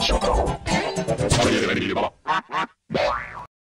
Shut up.